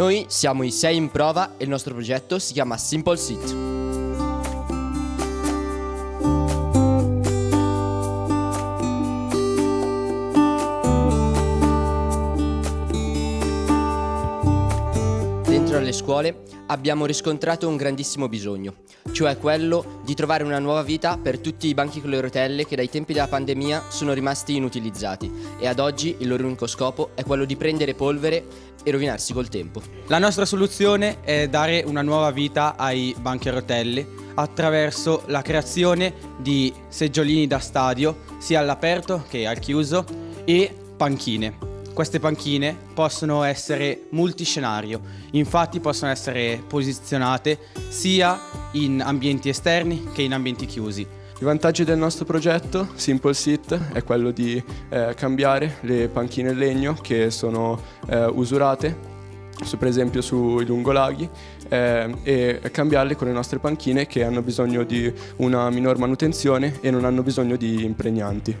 Noi siamo i 6 in prova e il nostro progetto si chiama Simple Sit. Dentro alle scuole abbiamo riscontrato un grandissimo bisogno, cioè quello di trovare una nuova vita per tutti i banchi con le rotelle che dai tempi della pandemia sono rimasti inutilizzati e ad oggi il loro unico scopo è quello di prendere polvere e rovinarsi col tempo. La nostra soluzione è dare una nuova vita ai banchi a rotelle attraverso la creazione di seggiolini da stadio sia all'aperto che al chiuso e panchine. Queste panchine possono essere multiscenario, infatti possono essere posizionate sia in ambienti esterni che in ambienti chiusi. I vantaggi del nostro progetto Simple Sit è quello di eh, cambiare le panchine in legno che sono eh, usurate, su, per esempio sui lungolaghi, eh, e cambiarle con le nostre panchine che hanno bisogno di una minor manutenzione e non hanno bisogno di impregnanti.